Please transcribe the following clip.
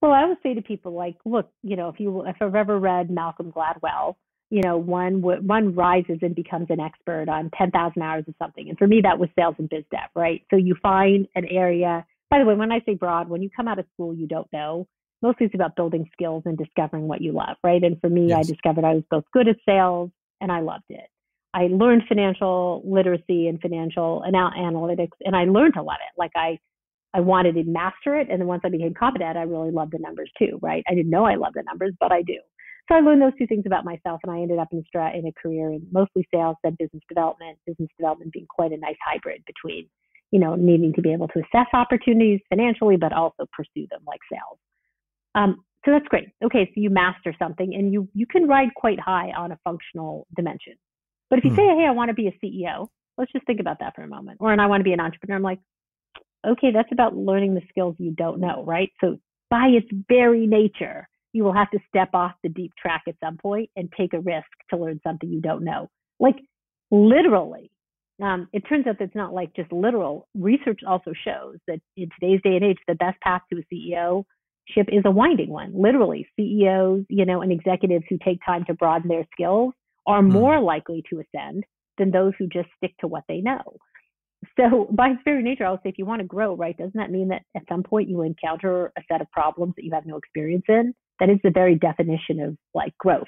Well, I would say to people like, look, you know, if you if I've ever read Malcolm Gladwell, you know, one one rises and becomes an expert on 10,000 hours of something. And for me, that was sales and biz dev, right? So you find an area. By the way, when I say broad, when you come out of school, you don't know. Mostly it's about building skills and discovering what you love, right? And for me, yes. I discovered I was both good at sales and I loved it. I learned financial literacy and financial anal- analytics, and I learned to love it. Like I I wanted to master it. And then once I became competent, I really loved the numbers too, right? I didn't know I loved the numbers, but I do. So I learned those two things about myself, and I ended up in a, in a career in mostly sales, then business development. Business development being quite a nice hybrid between, you know, needing to be able to assess opportunities financially, but also pursue them like sales. Um, so that's great. Okay, so you master something, and you you can ride quite high on a functional dimension. But if you hmm. say, "Hey, I want to be a CEO," let's just think about that for a moment. Or, "And I want to be an entrepreneur," I'm like, okay, that's about learning the skills you don't know, right? So by its very nature, you will have to step off the deep track at some point and take a risk to learn something you don't know. Like literally. Um, it turns out that it's not like just literal. Research also shows that in today's day and age, the best path to a CEO ship is a winding one. Literally, CEOs, you know, and executives who take time to broaden their skills are hmm. more likely to ascend than those who just stick to what they know. So by its very nature, I would say if you want to grow, right, doesn't that mean that at some point you encounter a set of problems that you have no experience in? That is the very definition of like growth.